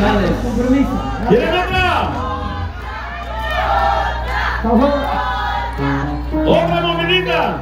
Felicidades. Compromiso. ¿Quieren otra? ¡Otra movilita!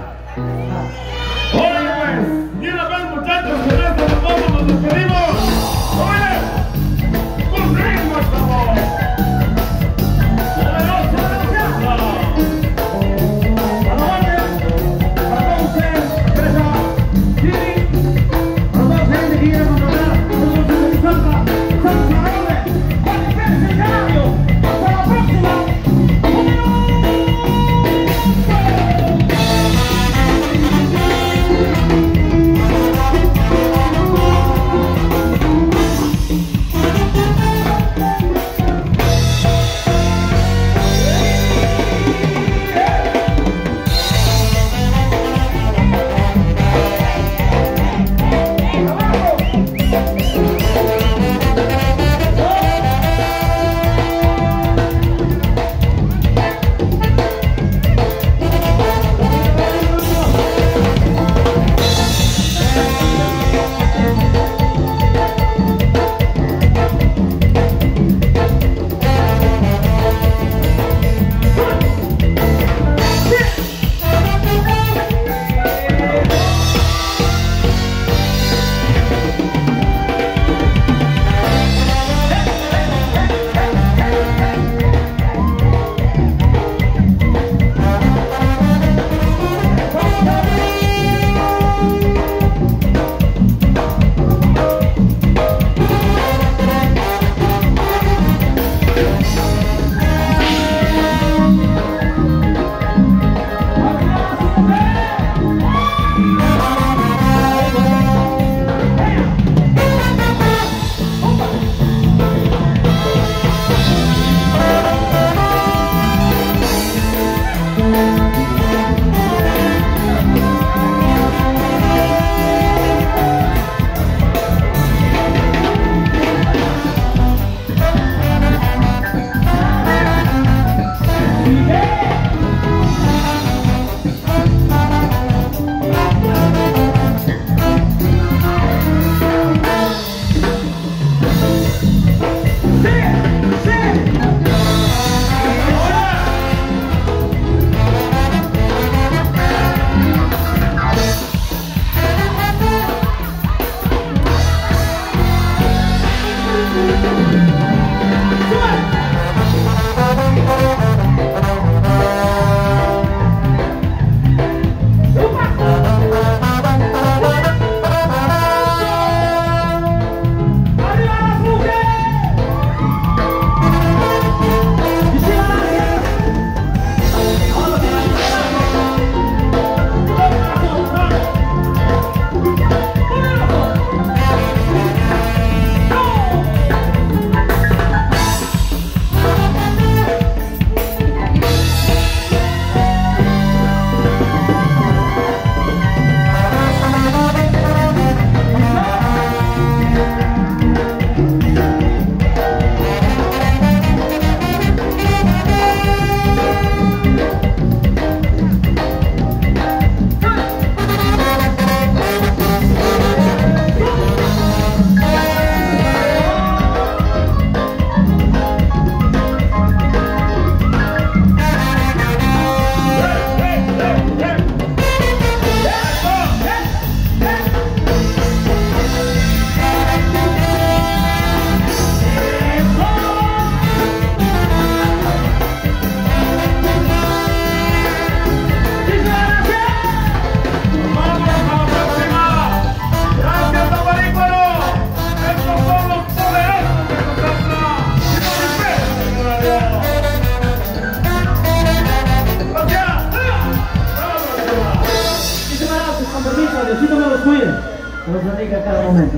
Розгляди, яка момент.